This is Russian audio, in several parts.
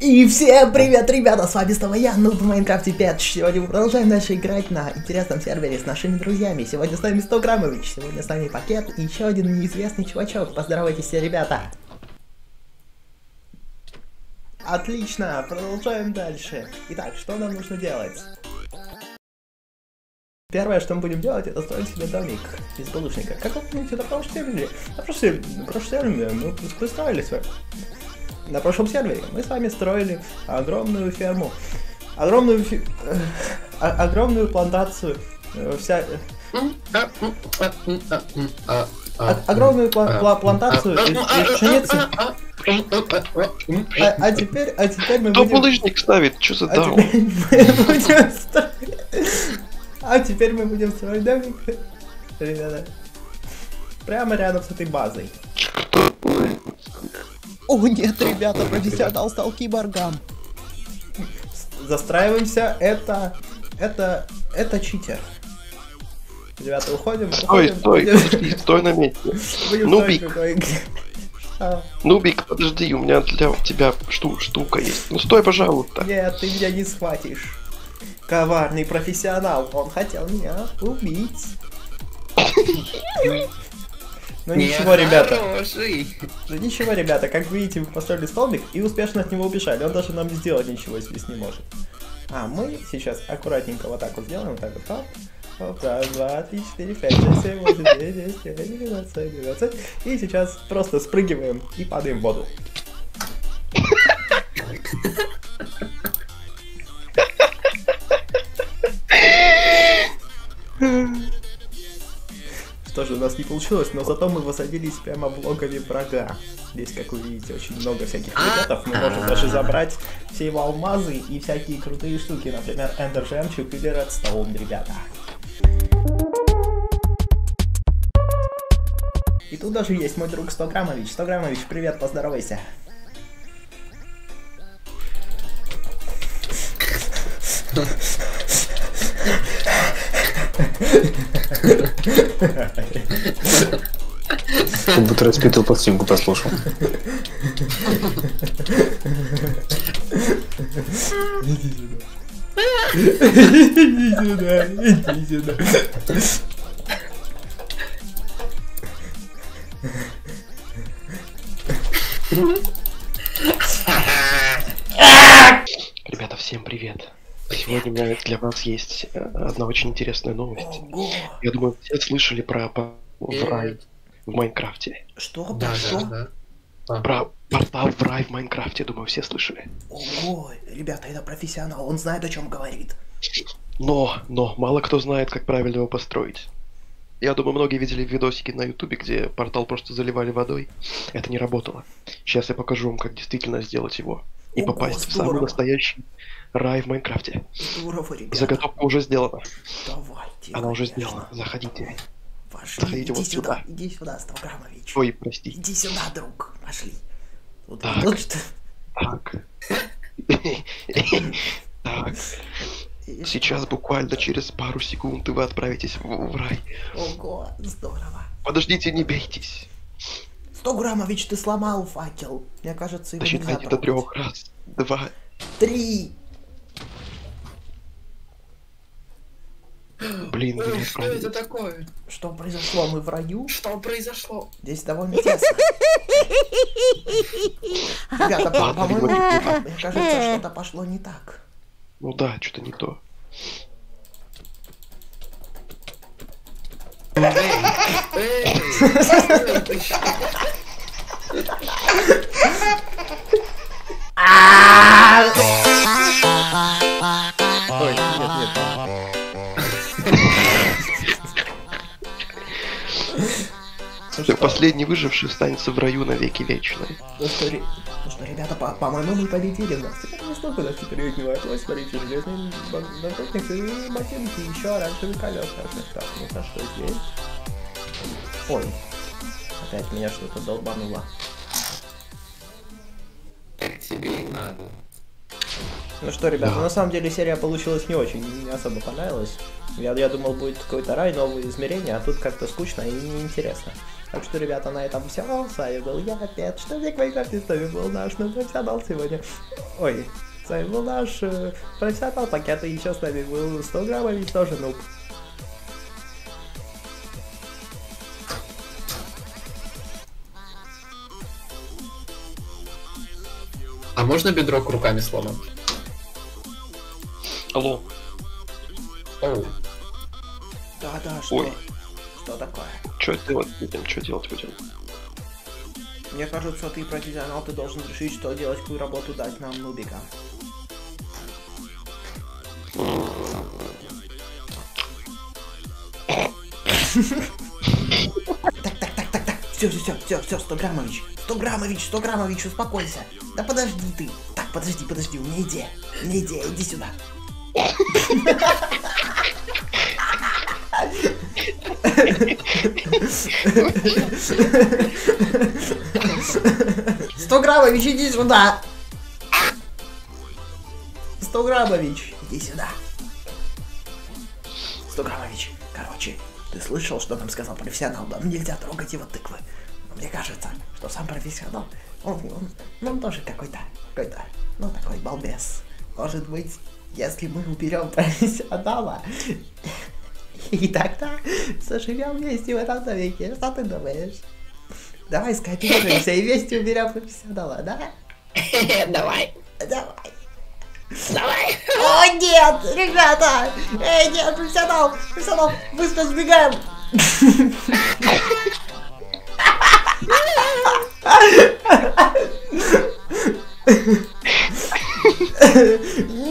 И всем привет, ребята, с вами снова я, Нуб в Майнкрафте 5. Сегодня мы продолжаем дальше играть на интересном сервере с нашими друзьями. Сегодня с нами 100 граммович, сегодня с нами пакет и еще один неизвестный чувачок. Поздоровайтесь все, ребята. Отлично, продолжаем дальше. Итак, что нам нужно делать? Первое, что мы будем делать, это строить себе домик из булыжника. Как вы помните, на прошлом сервере, на прошлом, на мы построили свой на прошлом сервере мы с вами строили огромную ферму, огромную, фи... а, огромную плантацию, э, вся... А, огромную пла пла плантацию из, пшеницы. А, а теперь, а теперь мы Кто будем... булыжник ставит? Что за А даун? будем строить... А теперь мы будем строить домик. Ребята. Прямо рядом с этой базой. О нет, ребята, профессионал стал киборгом. Застраиваемся, это... Это... Это читер. Ребята, уходим, Стой, уходим, стой, подожди, стой на месте. будем Ну, строить Бик. другой игре. А, Нубик, подожди, у меня для тебя шту штука есть. Ну стой, пожалуйста. Нет, ты меня не схватишь. Коварный профессионал, он хотел меня убить. Ну ничего, ребята. Хороший. Ну ничего, ребята, как видите, мы построили столбик и успешно от него убежали. Он даже нам сделать ничего здесь не может. А мы сейчас аккуратненько вот так вот сделаем, вот так вот. Оп. Оп, раз, два, три, четыре, пять, шесть, семь, восемь, девять, десять, одиннадцать, двенадцать. И сейчас просто спрыгиваем и падаем в воду. У нас не получилось, но зато мы высадились прямо в логове врага. Здесь, как вы видите, очень много всяких предметов. Мы можем даже забрать все его алмазы и всякие крутые штуки. Например, Эндер Жемчуг или Редстоун, ребята. И тут даже есть мой друг 100 граммович. 100 граммович, привет, поздоровайся. Как будто распитую пластинку послушал. Иди сюда, иди сюда. Ребята, всем привет. Сегодня у меня для вас есть э, одна очень интересная новость. Ого. Я думаю, все слышали про в рай в Майнкрафте. Что? Да, да, да. Про портал в рай в Майнкрафте, думаю, все слышали. Ого, ребята, это профессионал, он знает, о чем говорит. Но, но, мало кто знает, как правильно его построить. Я думаю, многие видели видосики на ютубе, где портал просто заливали водой. Это не работало. Сейчас я покажу вам, как действительно сделать его. И Ого, попасть в здорово. самый настоящий рай в Майнкрафте. Здорово, ребята. Заготовка уже сделана. Давайте. Она уже сделана. Заходите. Пошли, Заходите иди вот сюда, сюда. иди сюда, Ставграмович. Ой, прости. Иди сюда, друг, пошли. Вот Так. тут что... Так. Так. Сейчас буквально через пару секунд вы отправитесь в, в рай. Ого, здорово. Подождите, не бейтесь. 100 граммович, ты сломал факел. Мне кажется, его нельзя Досчитайте до трогать. трех. Раз, два. Три. Блин, Ой, что это справились. такое? Что произошло? Мы в раю? Что произошло? Здесь довольно тесно. Ребята, по-моему, мне кажется, что-то пошло не так. Ну да, что-то не то. Эй! Эй! Последний выживший останется в раю навеки вечные. Ну что, ре- ну что, ребята, по- по-моему, мы победили. Нас теперь не столько, нас теперь ведь не вопрос. Смотрите, железный бан- наркотик и ботинки, еще оранжевые колеса. Так, ну-ка, что здесь? Ой, опять меня что-то долбануло. Так тебе и надо. Ну что, ребята, Да. на самом деле серия получилась не очень, не особо понравилась. Я, я думал, будет какой-то рай, новые измерения, а тут как-то скучно и неинтересно. Так что, ребята, на этом все. С вами был я, опять. Что мне говорите, с вами был наш ну, профессионал сегодня. Ой, с вами был наш э, профессионал пакет, и еще с нами был 100 граммов, ведь тоже нуб. А можно бедро руками сломать? Алло, Оу. Да-да, что? Ой. Что такое? Что делать будем? Что делать будем? Мне кажется, ты профессионал, ты должен решить, что делать, какую работу дать нам, нубикам. Все, все, все, все, все, 100 граммович. 100 граммович, 100 граммович, успокойся. Да подожди ты. Так, подожди, подожди, у меня идея. У меня идея, иди сюда. Сто граммович, иди сюда. Сто граммович, иди сюда. Сто граммович, короче, ты слышал, что нам сказал профессионал? Нам нельзя трогать его тыквы. Мне кажется, что сам профессионал, он, он, ну, он тоже какой-то, какой-то, ну, такой балбес. Может быть, если мы уберем профессионала, и тогда заживем вместе в этом домике. Что ты думаешь? Давай скооперируемся и вместе уберем профессионала, да? Давай. Давай. Давай. О, нет, ребята! Эй, нет, профессионал! Профессионал, быстро сбегаем!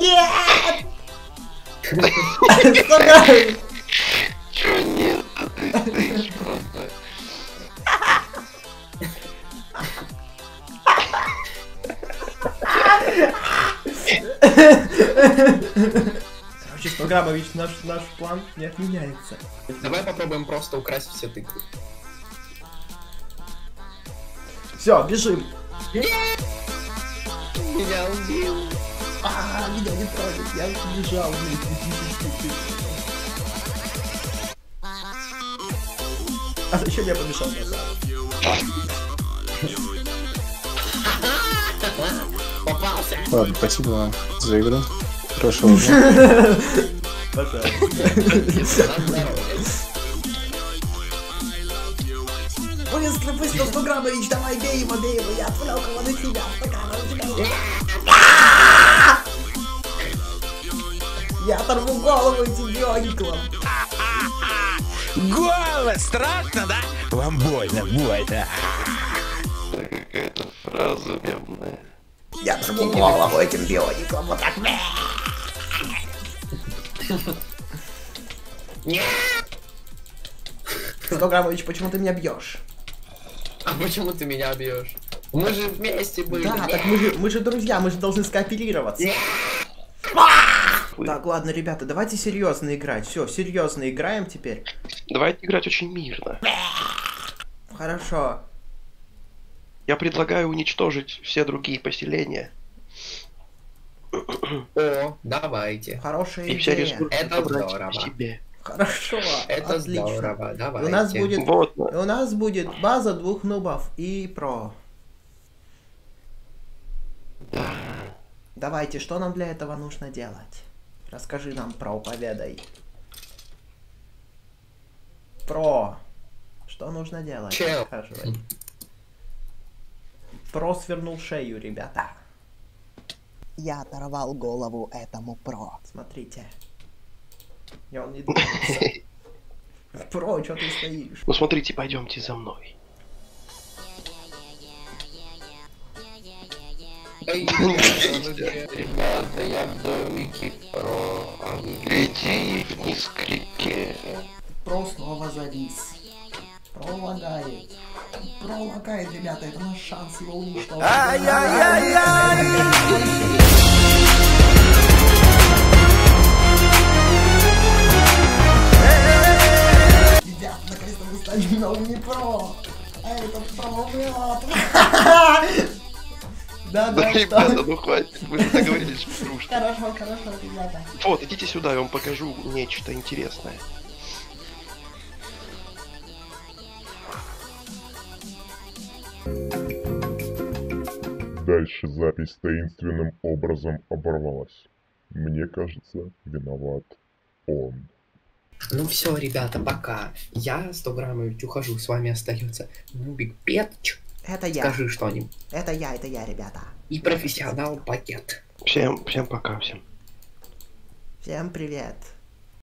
Нет! Сбегаем! Стоишь просто. Короче, 100 граммович, наш, наш план не отменяется. Давай попробуем просто украсть все тыквы. Все, бежим! Меня убил. А, меня не трогать, я бежал А зачем я побежал назад? Попался. Ладно, спасибо вам за игру. Хорошего дня. Пожалуйста. Быстро, быстро, 100 граммович, давай, бей его, бей его, я отвлек его на тебя, 100 граммович, Я оторву голову этим ёниклом. Голос, страшно, да? Вам больно, больно. Это какая-то фраза мемная. Я оторву голову этим биониклом, вот так. Сто граммович, почему ты меня бьешь? А почему ты меня бьешь? Мы же вместе были. Да, так мы же, мы же друзья, мы же должны скооперироваться. Так, ладно, ребята, давайте серьезно играть. Все, серьезно играем теперь. Давайте играть очень мирно. Хорошо. Я предлагаю уничтожить все другие поселения О, давайте. Хорошая и все идея. ресурсы Это здорово. себе. Хорошо. Это отлично. здорово, давайте. У нас будет, Вот. у нас будет база двух нубов и про. Давайте, что нам для этого нужно делать? Расскажи нам про, поведай. Про. Что нужно делать? Чел. Про свернул шею, ребята. Я оторвал голову этому про. Смотрите. И он не двигается. Про, что ты стоишь? Ну смотрите, пойдемте за мной. Ребята, я в домике про. Лети вниз к реке. Про снова завис. Про лагает. Про лагает, ребята, это наш шанс его мы стали новым не про. А это про. Да, Да, да, ребята, ну хватит, вы договорились, дружно. Хорошо, хорошо, ребята. Вот, идите сюда, я вам покажу нечто интересное. Дальше запись таинственным образом оборвалась. Мне кажется, виноват он. Ну все, ребята, пока. Я 100 грамм ведь ухожу, с вами остается Нубик Петч. Это я. Скажи что-нибудь. Это я, это я, ребята. И профессионал пакет. Всем, всем пока, всем. Всем привет.